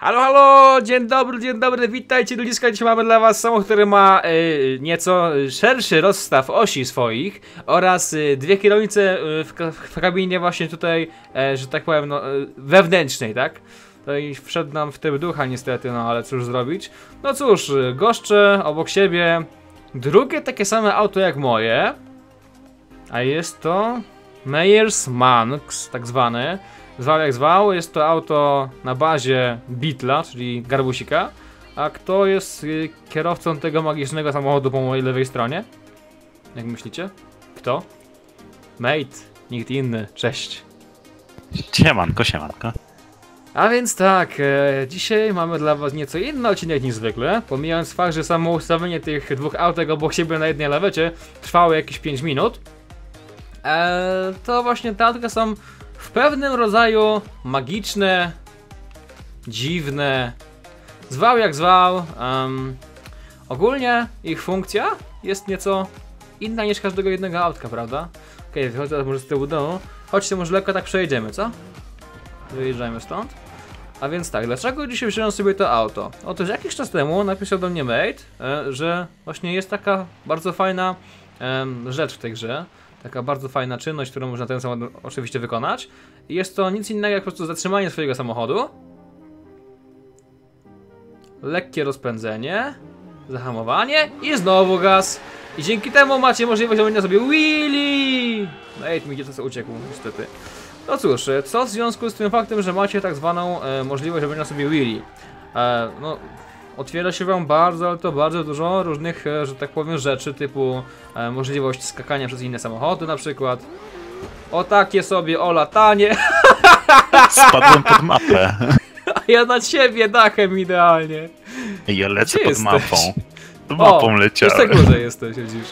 Halo, halo, dzień dobry, dzień dobry, witajcie ludziska, dzisiaj mamy dla was samochód, który ma e, nieco szerszy rozstaw osi swoich oraz e, dwie kierownice e, w, w kabinie właśnie tutaj, że tak powiem, no, wewnętrznej, tak? To i wszedł nam w typ ducha niestety, no ale cóż zrobić. No cóż, goszczę obok siebie drugie takie same auto jak moje, a jest to Meyers Manx, tak zwane. Zwał jak zwał, jest to auto na bazie Beetla, czyli garbusika. A kto jest y, kierowcą tego magicznego samochodu po mojej lewej stronie? Jak myślicie? Kto? Mate, nikt inny. Cześć. Siemanko, siemanko. A więc tak, e, dzisiaj mamy dla was nieco inny odcinek niż zwykle. Pomijając fakt, że samo ustawienie tych dwóch autek obok siebie na jednej lawecie trwało jakieś 5 minut. E, to właśnie te autka są w pewnym rodzaju magiczne, dziwne. Zwał jak zwał. em, ogólnie ich funkcja jest nieco inna niż każdego jednego autka, prawda? Okej, wychodzę teraz może z tyłu domu. Chodźcie, może lekko tak przejedziemy, co? Wyjeżdżajmy stąd. A więc tak, dlaczego dzisiaj wziąłem sobie to auto? Otóż jakiś czas temu napisał do mnie mate, e, że właśnie jest taka bardzo fajna rzecz w tej grze. Taka bardzo fajna czynność, którą można ten samochód oczywiście wykonać. I jest to nic innego jak po prostu zatrzymanie swojego samochodu. Lekkie rozpędzenie. Zahamowanie i znowu gaz. I dzięki temu macie możliwość robienia sobie wheelie. Mate mi gdzieś czas uciekł, niestety. No cóż, co w związku z tym faktem, że macie tak zwaną e, możliwość robienia sobie wheelie? E, no, otwiera się wam bardzo, ale to bardzo dużo różnych, e, że tak powiem, rzeczy, typu e, możliwość skakania przez inne samochody na przykład. O takie sobie, o latanie, Spadłem pod mapę. a ja na ciebie dachem idealnie. Ja lecę Gdzie pod jesteś? mapą. Pod mapą Już leciałem. tak górze jesteś, widzisz.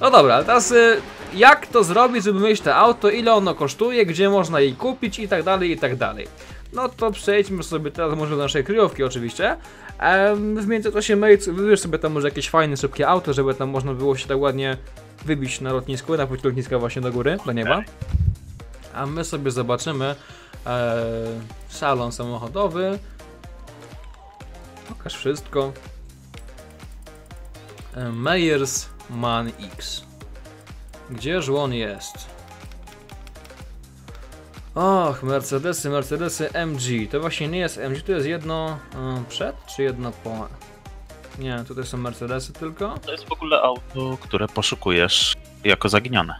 No dobra, ale teraz y, jak to zrobić, żeby mieć to auto, ile ono kosztuje, gdzie można je kupić i tak dalej, i tak dalej. No to przejdźmy sobie teraz może do naszej kryjówki oczywiście. Ehm, w międzyczasie Mates wybierz sobie tam może jakieś fajne, szybkie auto, żeby tam można było się tak ładnie wybić na lotnisku, na pójść lotniska właśnie do góry, do nieba. Tak. A my sobie zobaczymy e, salon samochodowy. Pokaż wszystko. E, Meyers Man X. Gdzież on jest? Och, Mercedesy, Mercedesy MG. To właśnie nie jest MG, to jest jedno e, przed, czy jedno po? Nie, tutaj są Mercedesy tylko. To jest w ogóle auto, które poszukujesz jako zaginione.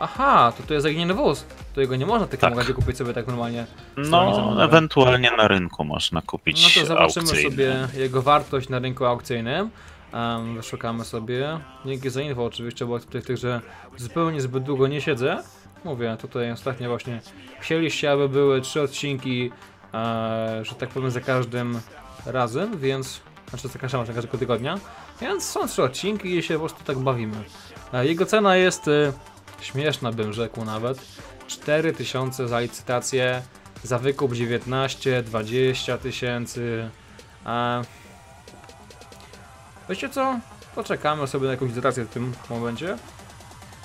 Aha, to tu jest zaginiony wóz. To jego nie można w takim Tak. kupić sobie tak normalnie. No, ewentualnie na rynku można No kupić to zobaczymy aukcyjny. sobie jego wartość na rynku aukcyjnym. Um, wyszukamy sobie. Dzięki za info oczywiście, bo tutaj w tych, że zupełnie zbyt długo nie siedzę. Mówię, tutaj ostatnio właśnie chcieliście, aby były trzy odcinki, e, że tak powiem, za każdym razem, więc... Znaczy za każdym, za każdego tygodnia. Więc są trzy odcinki i się po prostu tak bawimy. E, jego cena jest e, śmieszna, bym rzekł nawet. 4000 za licytację, za wykup 19, 20 tysięcy. A... Wiecie co? Poczekamy sobie na jakąś licytację w tym momencie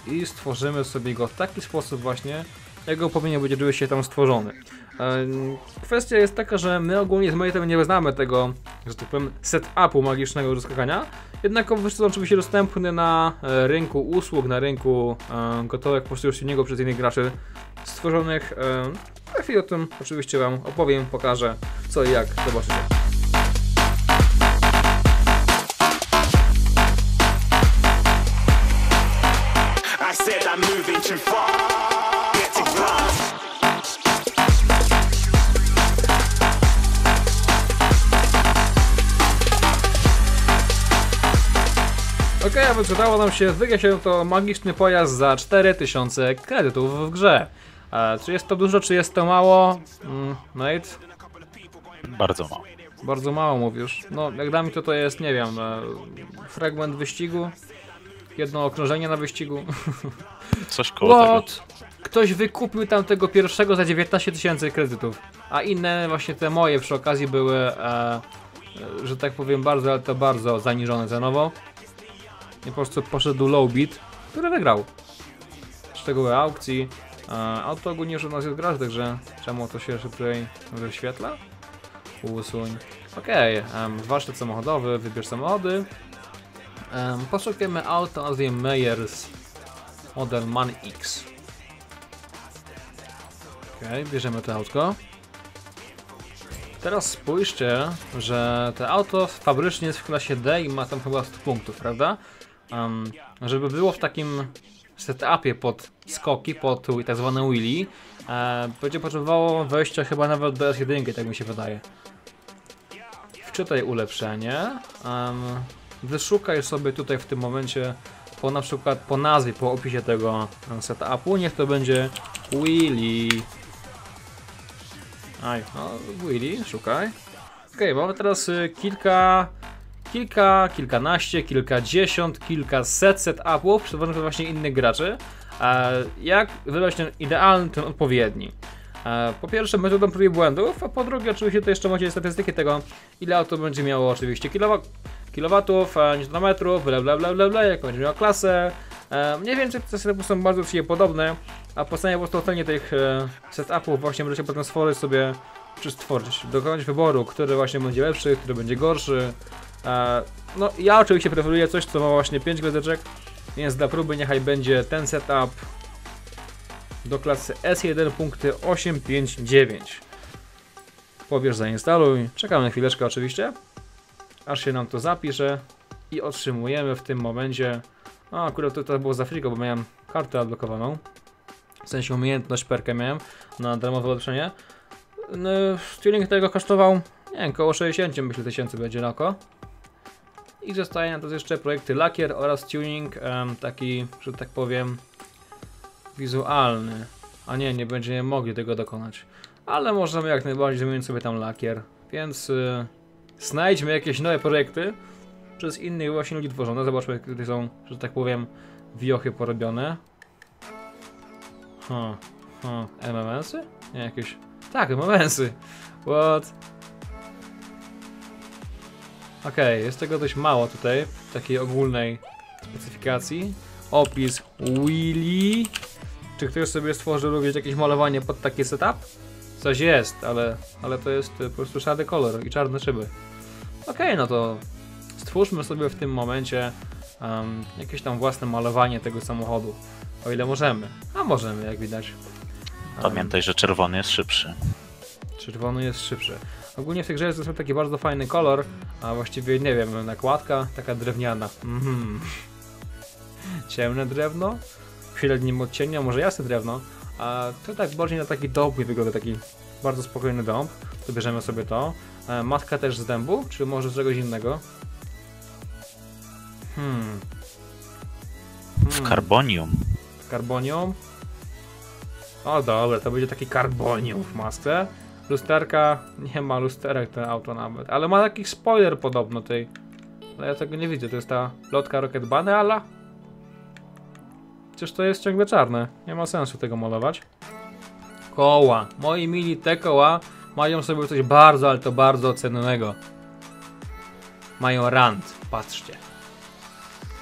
i stworzymy sobie go w taki sposób właśnie, jak go powinien być oczywiście tam stworzony. Em, Kwestia jest taka, że my ogólnie z Matem nie znamy tego, że tak powiem, setupu magicznego do skakania, jednak jest to oczywiście dostępny na e, rynku usług, na rynku e, gotowych po prostu silniego przez innych graczy stworzonych. E, za chwilę o tym oczywiście Wam opowiem, pokażę co i jak, zobaczycie. Okej, a więc udało nam się wygrać to magiczny pojazd za 4000 kredytów w grze. E, czy jest to dużo, czy jest to mało? Mm, Nate? Bardzo mało. Bardzo mało mówisz. No, jak dla mnie to to jest, nie wiem, e, fragment wyścigu. Jedno okrążenie na wyścigu. Coś koło tego. What? Ktoś wykupił tam tego pierwszego za 19 tysięcy kredytów. A inne właśnie te moje przy okazji były, e, e, że tak powiem, bardzo, ale to bardzo zaniżone cenowo. I po prostu poszedł low bid, który wygrał. Szczegóły aukcji. E, auto ogólnie już u nas jest grać, także czemu to się tutaj wyświetla? Usuń. Okej, em, warsztat samochodowy, wybierz samochody. Um, poszukujemy auto nazwie Meyers Model Man X. Okej, bierzemy to autko. Teraz spójrzcie, że to auto fabrycznie jest w klasie D i ma tam chyba 100 punktów, prawda? Em, żeby było w takim setupie pod skoki, pod tak zwane wheelie, e, będzie potrzebowało wejścia chyba nawet do S1, tak mi się wydaje. Wczytaj ulepszenie. em, wyszukaj sobie tutaj w tym momencie po na przykład po nazwie, po opisie tego setupu, niech to będzie wheelie. Aj, no wheelie, szukaj. Okej, mamy teraz y, kilka kilka, kilkanaście, kilkadziesiąt, kilkaset setupów przez właśnie innych graczy. Jak wybrać ten idealny, ten odpowiedni? Po pierwsze metodą prób i błędów, a po drugie oczywiście to jeszcze macie statystyki tego, ile auto będzie miało oczywiście kilowa kilowatów, newtonmetrów, bla bla bla bla bla, jaką będzie miała klasę. E, mniej więcej te setupy są bardzo siebie podobne, a po stronie po prostu tych e, setupów właśnie możecie potem stworzyć sobie, czy stworzyć, dokonać wyboru, który właśnie będzie lepszy, który będzie gorszy. E, no ja oczywiście preferuję coś, co ma właśnie 5 gwiazdeczek, więc dla próby niechaj będzie ten setup do klasy S1 punkty 859. Pobierz zainstaluj, czekamy na chwileczkę oczywiście, aż się nam to zapisze i otrzymujemy w tym momencie, a akurat to, to było za friko, bo miałem kartę odblokowaną, w sensie umiejętność perkę miałem na darmowe ulepszenie. No, tuning tego kosztował, nie wiem, około 60 myślę tysięcy będzie na oko. I zostaje nam to jeszcze projekty lakier oraz tuning taki, że tak powiem, wizualny. A nie, nie będziemy mogli tego dokonać. Ale możemy jak najbardziej zmienić sobie tam lakier. Więc y, znajdźmy jakieś nowe projekty przez innych właśnie ludzi tworzone. Zobaczmy, jak tutaj są, że tak powiem, wiochy porobione. Ha, ha, MMS-y? Nie, jakieś... Tak, MMS-y. What? Okej, jest tego dość mało tutaj, w takiej ogólnej specyfikacji. Opis Willy. Czy ktoś sobie stworzył również jakieś malowanie pod taki setup? Coś jest, ale, ale to jest y, po prostu szary kolor i czarne szyby. Okej, no to stwórzmy sobie w tym momencie um, jakieś tam własne malowanie tego samochodu. O ile możemy. A możemy, jak widać. Pamiętaj, że czerwony jest szybszy. Czerwony jest szybszy. Ogólnie w tej grze jest to taki bardzo fajny kolor, a właściwie nie wiem, nakładka taka drewniana. Mhm. Ciemne drewno, średnim odcieniu, może jasne drewno, a to tak bardziej na taki dąb mi wygląda, taki bardzo spokojny dąb. To bierzemy sobie to. E, matka też z dębu, czy może z czegoś innego? Hmm. W Hmm. Carbonium. Karbonium. O dobra, to będzie taki karbonium w masce. Lusterka, nie ma lusterek ten auto nawet, ale ma taki spoiler podobno tej. Ale ja tego nie widzę, to jest ta lotka Rocket Bunny, ala? Przecież to jest ciągle czarne, nie ma sensu tego malować. Koła, moi mili, te koła mają sobie coś bardzo, ale to bardzo cennego. Mają rand, patrzcie.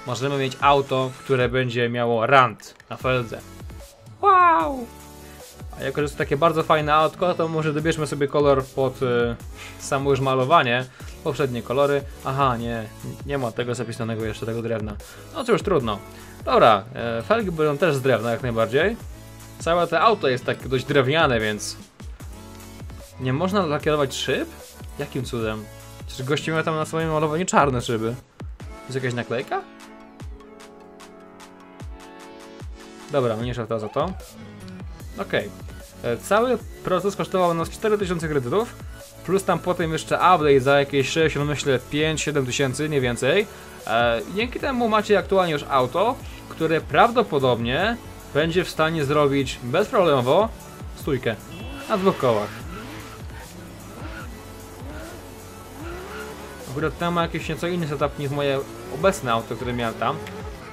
Możemy mieć auto, które będzie miało rand na feldze. Wow! A jako, że jest takie bardzo fajne autko, to może dobierzmy sobie kolor pod y, samo już malowanie. Poprzednie kolory. Aha, nie, nie ma tego zapisanego jeszcze, tego drewna. No cóż, trudno. Dobra, e, felgi będą też z drewna jak najbardziej. Całe to auto jest tak dość drewniane, więc... Nie można lakierować szyb? Jakim cudem? Czy gości mają tam na swoim malowaniu czarne szyby? Jest jakaś naklejka? Dobra, mniejsza to za to. Okej. E, Cały proces kosztował nas 4000 kredytów, plus tam potem jeszcze update za jakieś 60, myślę 5-7 tysięcy, nie więcej. E, dzięki temu macie aktualnie już auto, które prawdopodobnie będzie w stanie zrobić bezproblemowo stójkę na dwóch kołach. Akurat tam ma jakiś nieco inny setup niż moje obecne auto, które miałem tam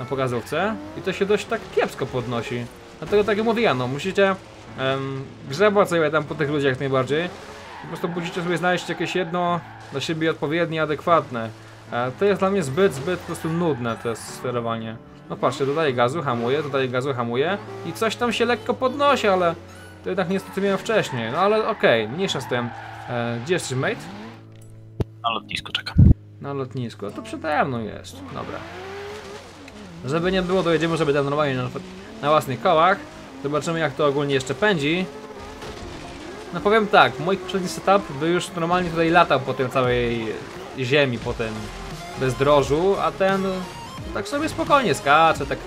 na pokazówce i to się dość tak kiepsko podnosi. Dlatego tak jak mówiłem, no musicie grzebać sobie tam po tych ludziach najbardziej. Po prostu musicie sobie znaleźć jakieś jedno dla siebie odpowiednie, adekwatne. E, to jest dla mnie zbyt, zbyt po prostu nudne to sterowanie. No patrzcie, dodaję gazu, hamuje, dodaję gazu, hamuje i coś tam się lekko podnosi, ale to jednak nie jest to co miałem wcześniej. No ale okej, mniejsza z tym. E, gdzie jesteś, mate? Na lotnisku czekam. Na lotnisku. To przede mną jest. Dobra. Żeby nie było, dojedziemy sobie tam normalnie na, na własnych kołach. Zobaczymy jak to ogólnie jeszcze pędzi. No powiem tak, mój poprzedni setup by już normalnie tutaj latał po tej całej ziemi, po tym bezdrożu, a ten tak sobie spokojnie skacze, tak,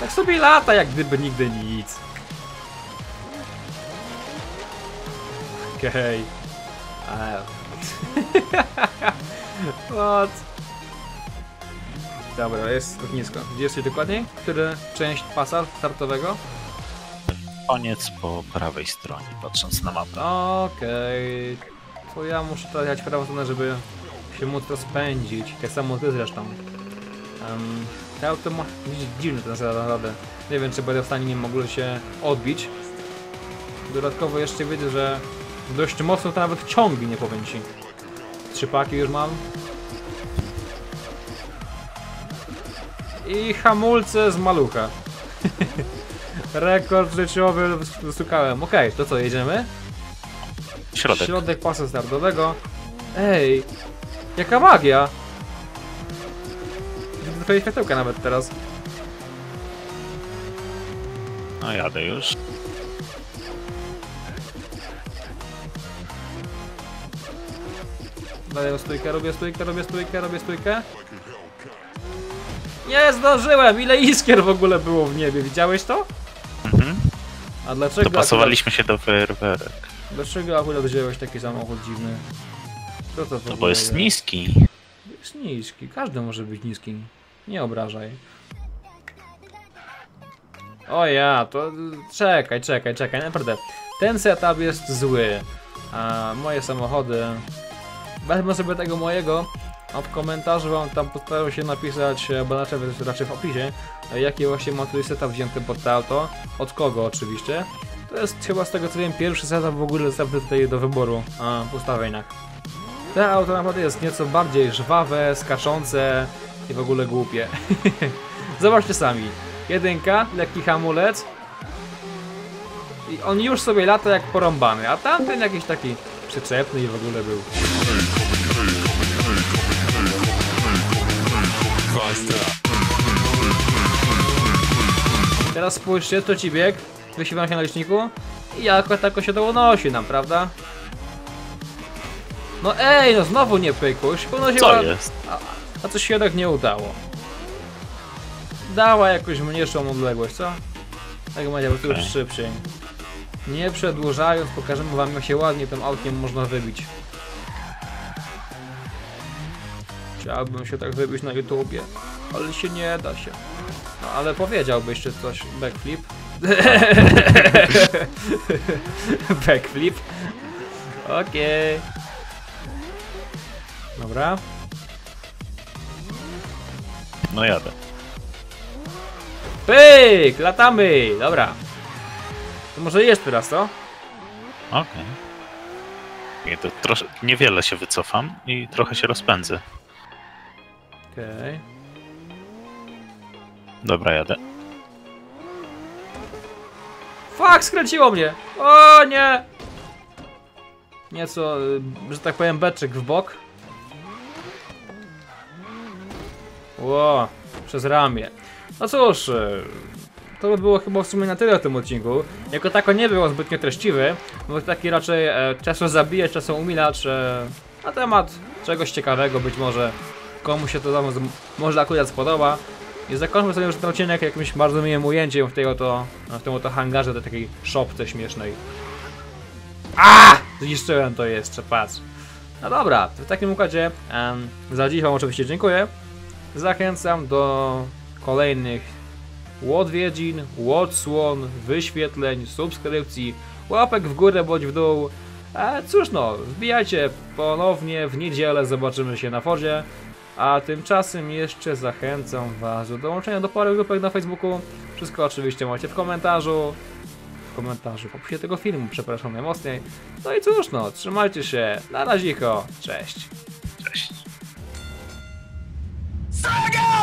tak sobie lata jak gdyby nigdy nic. Okej. Okay. What? Dobra, jest lotnisko. Gdzie jesteś dokładniej? Który część pasa startowego? Koniec po prawej stronie, patrząc na mapę. Okej. To ja muszę teraz jechać w prawą stronę, żeby się móc rozpędzić. Tak samo ty zresztą. Um, te auto ma... dziwny ten za radę. Nie wiem, czy będę w stanie nim ogóle się odbić. Dodatkowo jeszcze widzę, że dość mocno to nawet ciągnie, nie powiem ci. Trzy paki już mam. I hamulce z malucha. Rekord życiowy wystukałem. Okej, to co, jedziemy? Środek. Środek pasa startowego. Ej, jaka magia! Twoje światełka nawet teraz. No jadę już. Daję stójkę, robię stójkę, robię stójkę, robię stójkę. Nie zdążyłem! Ile iskier w ogóle było w niebie? Widziałeś to? Mhm. A dlaczego Dopasowaliśmy się do fajerwerek. Akurat, dlaczego akurat wziąłeś taki samochód dziwny? Co to w No bo jest niski. Jest niski. Każdy może być niski. Nie obrażaj. O ja, to czekaj, czekaj, czekaj, naprawdę. Ten setup jest zły. A moje samochody. Wezmę sobie tego mojego. A w komentarzu wam tam postaram się napisać, e, bo raczej, raczej w opisie, e, jaki właśnie ma tutaj setup wzięty pod to auto. Od kogo oczywiście. To jest chyba z tego co wiem pierwszy setup w ogóle dostępny tutaj do wyboru a, w ustawieniach. To auto naprawdę jest nieco bardziej żwawe, skaczące i w ogóle głupie. Zobaczcie sami. Jedynka, lekki hamulec. I on już sobie lata jak porąbany, a tamten jakiś taki przyczepny i w ogóle był. Teraz spójrzcie, to ci bieg, wysiłam się na liczniku i jako tako się to unosi nam, prawda? No ej, no znowu nie pykło, już ponosiła... Co jest? A, a coś się jednak nie udało. Dała jakąś mniejszą odległość, co? Tak będzie po prostu już szybciej. Nie przedłużając, pokażemy wam jak się ładnie tym autkiem można wybić. Chciałbym się tak wybić na YouTubie, ale się nie da się. No ale powiedziałbyś czy coś, backflip? backflip? Okej. Dobra. No jadę. Pyk! Latamy! Dobra. To może jest teraz, co? Okej. I to trosze... Niewiele się wycofam i trochę się rozpędzę. Okej. Dobra, jadę. Fuck, skręciło mnie! O nie! Nieco, y, że tak powiem, beczek w bok. Ło, przez ramię. No cóż, y, to by było chyba w sumie na tyle w tym odcinku. Jako tako nie było zbytnio treściwy, bo taki raczej e, czasem zabije, czasem umilacz e, na temat czegoś ciekawego, być może komuś się to z- może akurat spodoba. I zakończmy sobie już ten odcinek jakimś bardzo miłym ujęciem w tej oto, w tym oto hangarze do takiej szopce śmiesznej. A! Zniszczyłem to jeszcze, patrz. No dobra, w takim układzie za dziś wam oczywiście dziękuję. Zachęcam do kolejnych odwiedzin, odsłon, wyświetleń, subskrypcji, łapek w górę bądź w dół. A cóż no, wbijajcie ponownie w niedzielę, zobaczymy się na fodzie. A tymczasem jeszcze zachęcam Was do dołączenia do paru grupek na Facebooku. Wszystko oczywiście macie w komentarzu. W komentarzu w opisie tego filmu, przepraszam najmocniej. No i cóż no, trzymajcie się. Na razie, cześć. Saga!